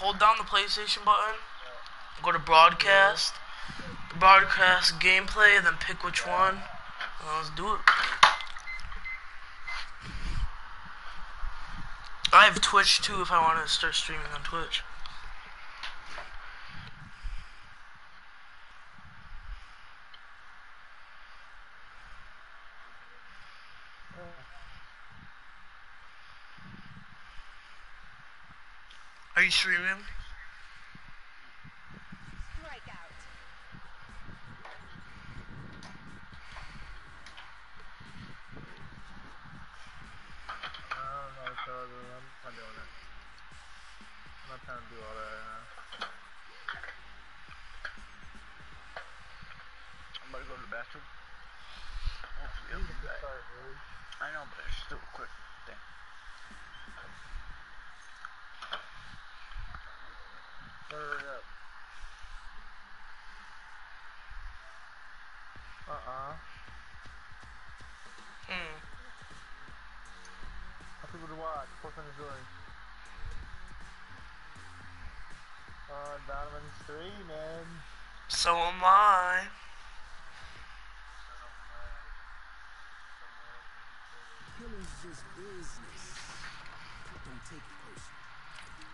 hold down the PlayStation button, go to broadcast, broadcast gameplay, then pick which one. Uh, let's do it. I have Twitch too if I want to start streaming on Twitch. Are you streaming? Strikeout. I don't know, Charlie. I'm not doing it. I'm not trying to do all that. Uh, I'm about to go to the bathroom. Hopefully I'll be back. Oh, yeah, I know but it's still a quick thing. Hurry up. Uh-uh. Hmm. How people to watch? Post on the story. Uh, Donovan's streaming. So am I. Killing's just business. Don't take it personal.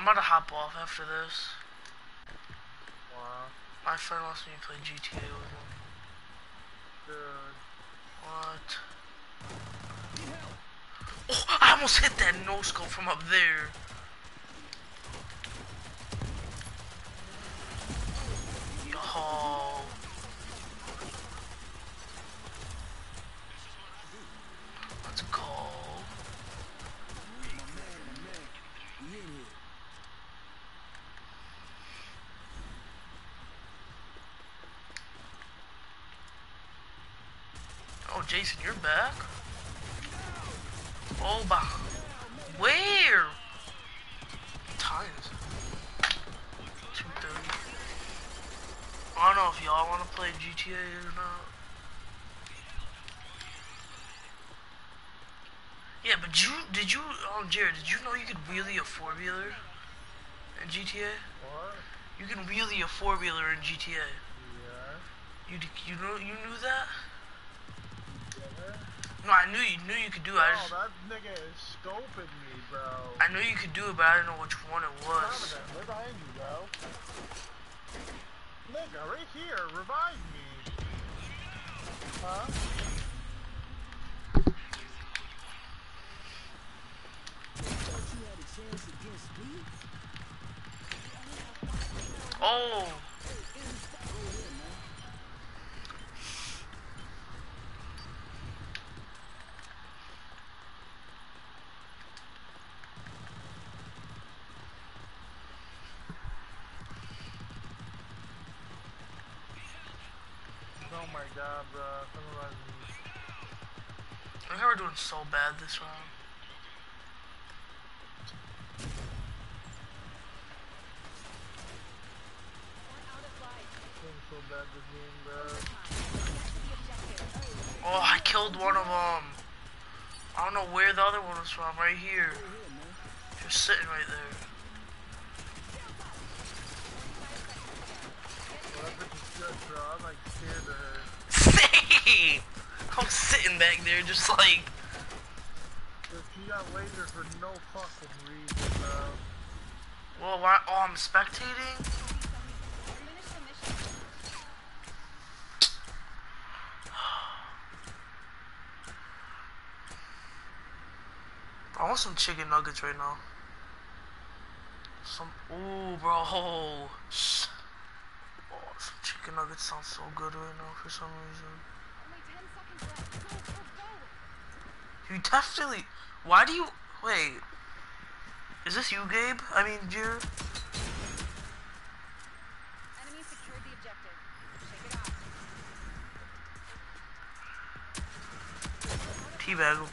I'm about to hop off after this. Wow. My friend wants me to play GTA with him. Dude. What? Oh, I almost hit that no scope from up there. Yo. Let's go. My man, my man. We in here. Oh, Jason, you're back? Oh, bah. Where? What time is it? 2.30. I don't know if y'all want to play GTA or not. Yeah, but you, did you, um, Jared, did you know you could wheelie a four-wheeler in GTA? What? You can wheelie a four-wheeler in GTA. Yeah. You, you know, you knew that? No, I knew you knew you could do it. Oh, that nigga is scoping me, bro. I knew you could do it, but I didn't know which one it was. They're behind you, bro. Nigga, right here, revive me. Huh? Thought you had a chance against me? Oh, Go ahead, man. God, bro. Someone revive me. look how we're doing so bad this round. Out of life. Doing so bad this game, bro. Oh, I killed one of them. I don't know where the other one was from. Right here, Go ahead, man. just sitting right there. Well, that bitch is good, bro. I'm like scared of her. Same. I'm sitting back there, just like. Dude, she got laser for no fucking reason, bro. Well, why? Oh, I'm spectating. Finish the mission. I want some chicken nuggets right now. Some. Ooh, bro. Oh, some chicken nuggets sound so good right now for some reason. Only 10 seconds left. Go, go, go. You definitely. Why do you wait? Is this you, Gabe? I mean, Jer. Enemy secured the objective. Shake it off. Teabag. him.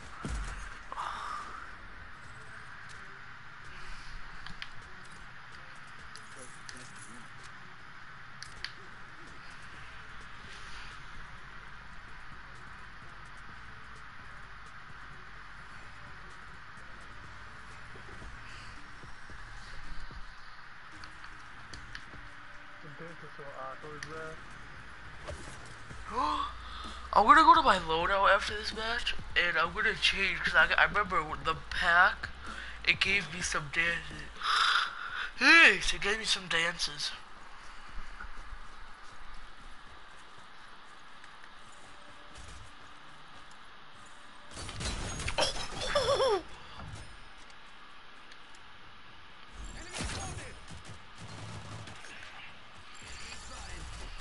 The dance is so awkward, bro. I'm gonna go to my loadout after this match, and I'm gonna change because I, I remember the pack. It gave me some dances. Hey, it gave me some dances.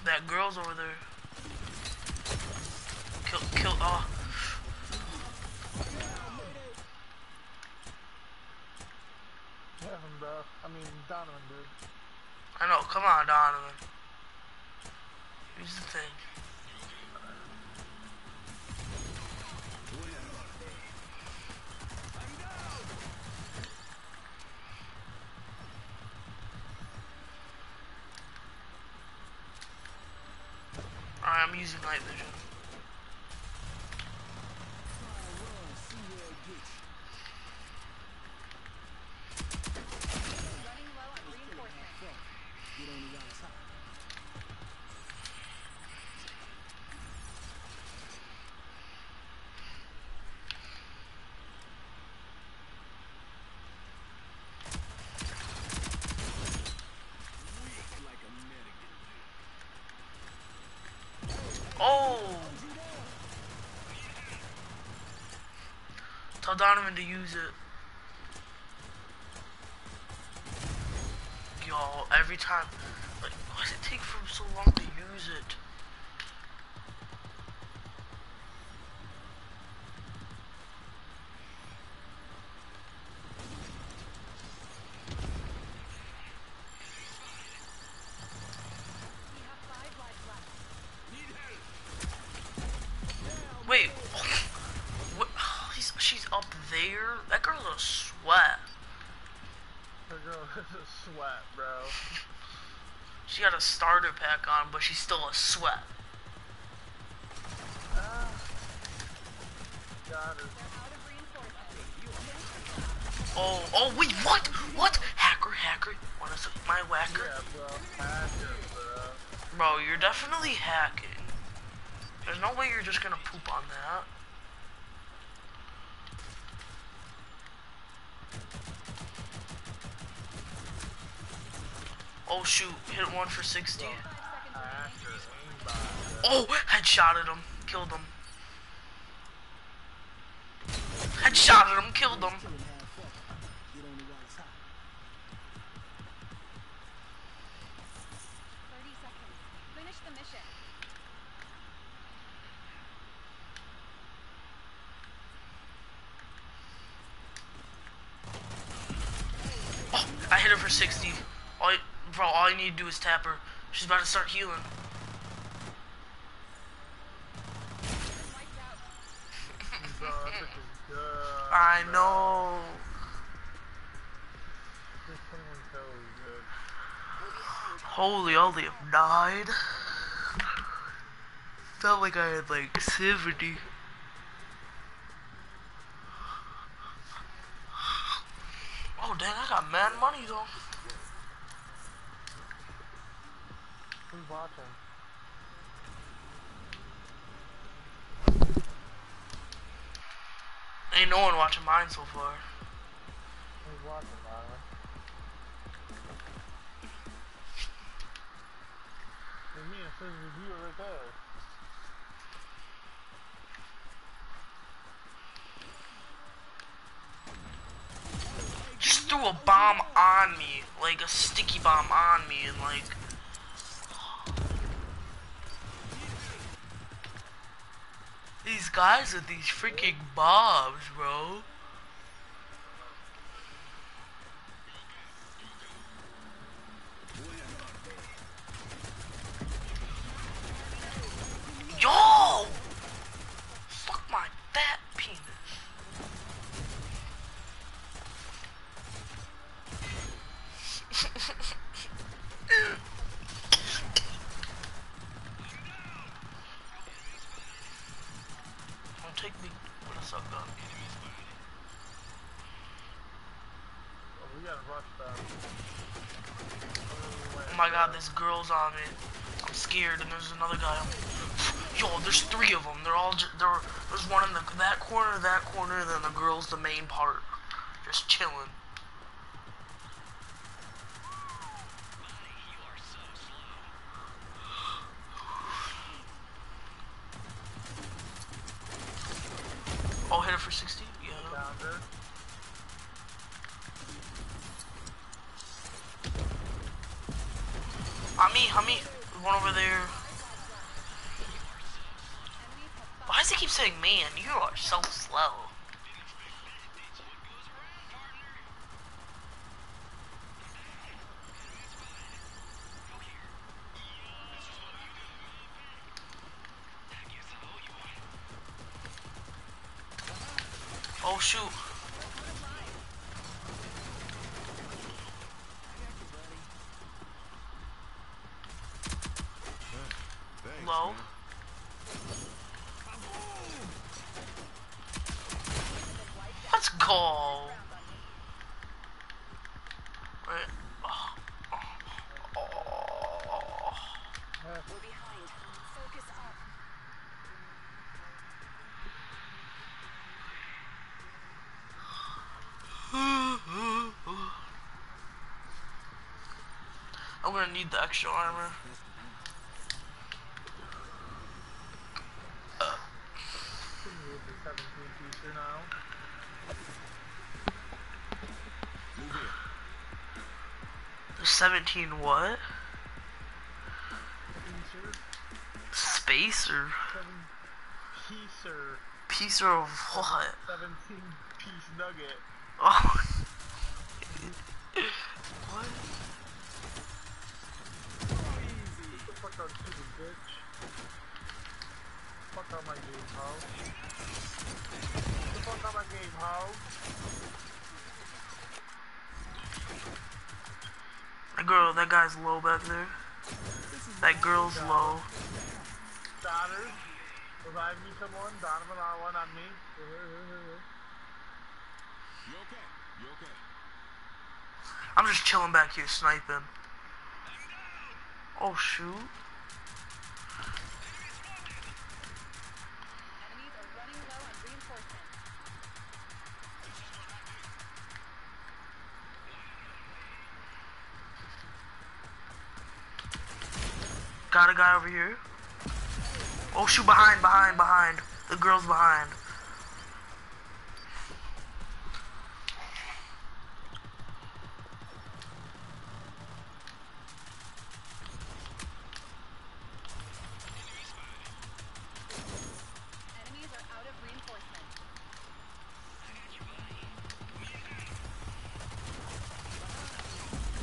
That girl's over there. Kill, kill, oh. Kevin, bro. I mean, Donovan, dude. I know, come on, Donovan. Here's the thing. Alright, I'm using night vision. Tell Donovan to use it. Yo, every time. Like, why does it take for so long to use it? Starter pack on, but she's still a sweat. Got her. They're out of reinforcements. Oh, oh, wait, what? What? Hacker, hacker. Wanna suck my whacker? Yeah, bro. Hacker, bro. Bro, you're definitely hacking. There's no way you're just gonna poop on that. Oh shoot, hit one for 60. Five seconds remaining. Hacker, aimbot. Oh, headshotted him, killed him. Headshotted him, killed him. Killing half fuck. Get on the outside. Thirty seconds. Finish the mission. Oh, I hit him for 60. All I, bro, all I need to do is tap her. She's about to start healing. Wiped out. Bro, that bitch is good. I know. This 21 kills. Holy, only have nine. Felt like I had like 70. Oh dang, I got mad money though. Who's watching? Ain't no one watching mine so far. Who's watching? It's me, it says review right there. Just threw a bomb on me, like a sticky bomb on me, and like. These guys with these freaking bobs, bro. Oh, my god, this girl's on me. I'm scared, and there's another guy. Yo, there's three of them. They're all there. There's one in the that corner, that corner, then the girl's the main part, just chilling. Does it keep saying, man, you are so slow? Oh shoot. We're behind. Focus up. I'm gonna need the extra armor. Use the 17 piecer now? Move here. There's 17 what? Space or piece of what? 17 piece nugget. Oh. what? Fuck out, my game. Fuck out my game. That girl, that guy's low back there. That girl's low. Daughters. Revive me someone. Donovan R1 on me. You okay? You okay? I'm just chilling back here sniping. Oh shoot. Enemies are running low on reinforcements. Got a guy over here. Oh shoot, behind, behind, behind. The girl's behind. Enemies are out of reinforcements.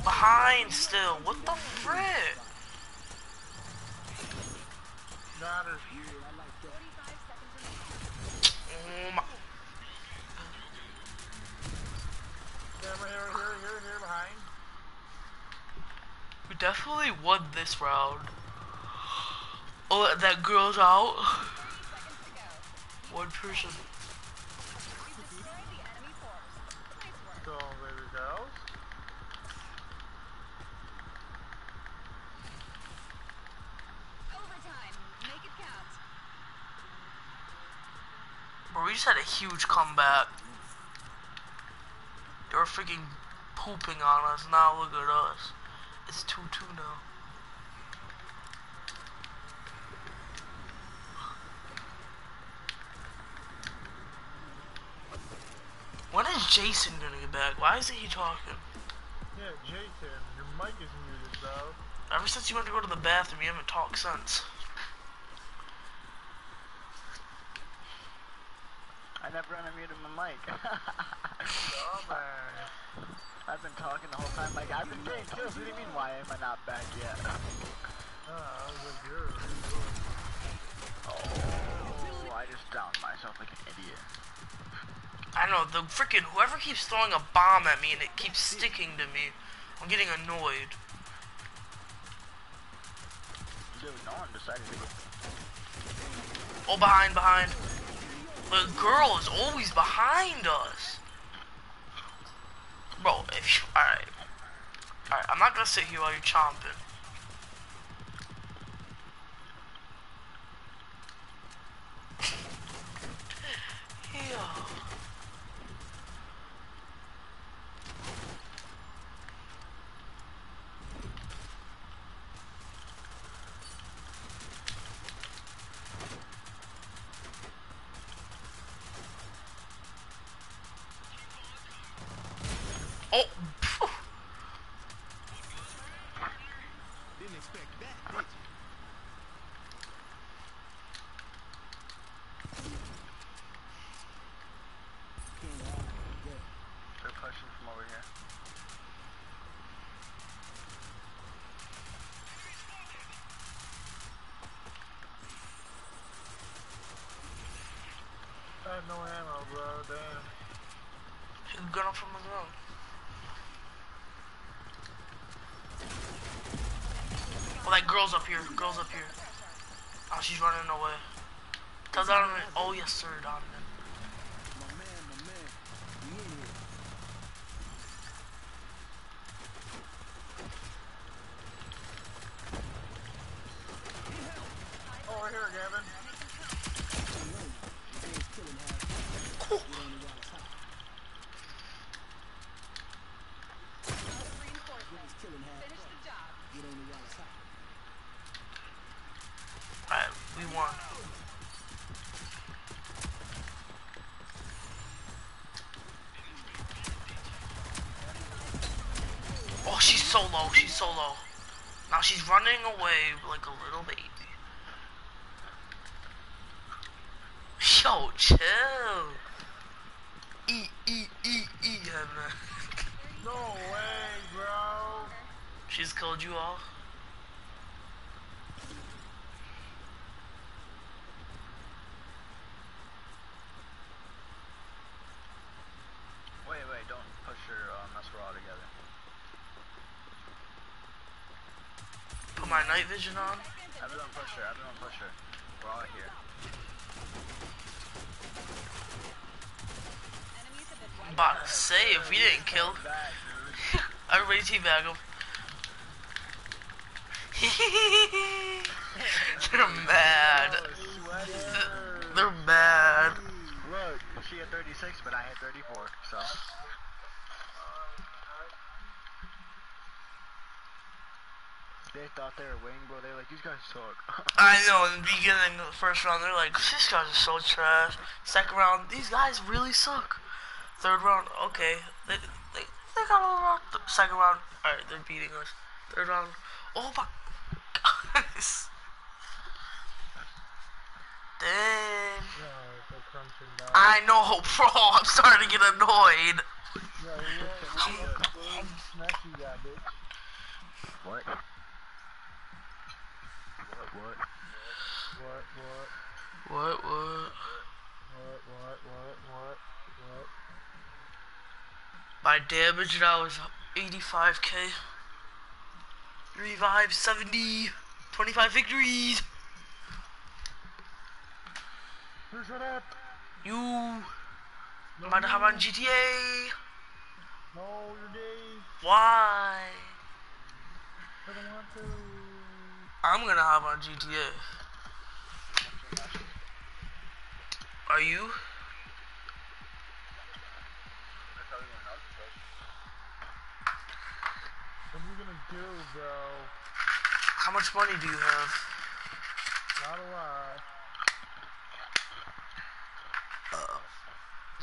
Behind still. What the frick? Daughters. 45 seconds remaining. Oh my. Camera here, here, here, here, behind. We definitely won this round. Oh, that girl's out. One person. Bro, we just had a huge comeback. They were freaking pooping on us. Now look at us. It's 2-2 now. When is Jason gonna get back? Why isn't he talking? Yeah, Jason, your mic is muted, bro. Ever since you went to go to the bathroom, you haven't talked since. Unmuted my mic. I've been talking the whole time. Like I've been getting kills. What do you mean? Why am I not back yet? Ah, I was like, you're Oh, I just downed myself like an idiot. I know the freaking whoever keeps throwing a bomb at me and it keeps sticking to me. I'm getting annoyed. Dude, no one decided to go. Oh, behind, behind. The girl is always behind us. Bro, if you, alright. Alright, I'm not gonna sit here while you're chomping. Had no ammo, bro. Damn. Gun from the ground. Oh, that girl's up here. Girl's up here. Oh, she's running away. Tell Donovan. Oh, yes, sir, Donovan. My man, my man. You in here. Oh, right here, Gavin. You know, your game's killing half. Cool. Get on the wild side. Reinforcement. Game's killing half. Finish the job. Get on the wild side. Alright, we won. Oh, she's so low. She's so low. Now she's running away like a little baby. Yo, chill. E, E, E, E, Hannah. No. She's killed you all? Wait, wait, don't push her uh, all together. Put my night vision on? Everyone push her, everyone push her. We're all here. About to say, if we didn't kill, everybody teabag him. They're mad. They're mad. Look, she had 36, but I had 34, so. They thought they were winning, bro. They were like, these guys suck. I know, in the beginning of the first round, they're like, these guys are so trash. Second round, these guys really suck. Third round, okay. They, they, they got all around. Second round, alright, they're beating us. Third round, oh my gosh. Dang. Yeah, they're crunching down. I know, bro. I'm starting to get annoyed. Yeah, yeah, yeah. What, what? What, what, What, what? what, what, what, what, what? My damage now is 85k. Revive 70. 25 victories. Where's that at? You might have on GTA. No, you're gay. Why? I don't want to. I'm gonna have on GTA. Are you? What are you gonna do, bro? How much money do you have? Not a lot.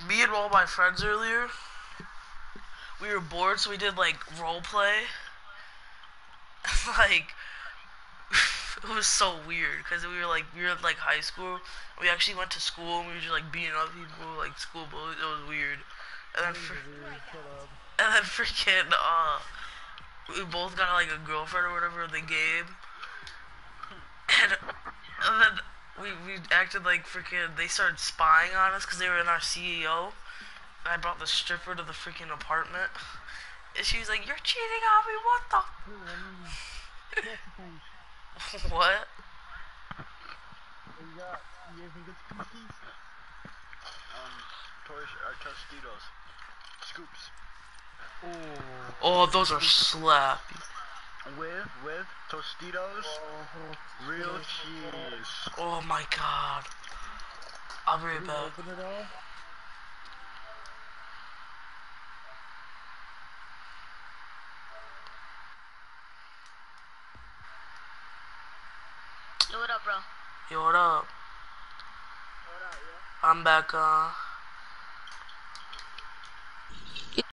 Me and all my friends earlier, we were bored, so we did like role play. like, it was so weird because we were like we were like high school. We actually went to school and we were just like beating up people like school bullies. It was weird. And then fr- Dude, shut up. and then freaking uh, we both got like a girlfriend or whatever in the game. And, and then we we acted like freaking they started spying on us because they were in our CEO. And I brought the stripper to the freaking apartment. And she was like, "You're cheating on me. What the?" Dude, I mean, what's the face? what? What you got? You guys think it's pieces? Um, Torish, uh, Tostitos. Scoops. Oh. Oh, those are slappy. With, with Tostitos, real cheese. Oh my god. I'll be right Did you back. open it all? Yo, what up, bro? Yo, what up? I'm back, uh.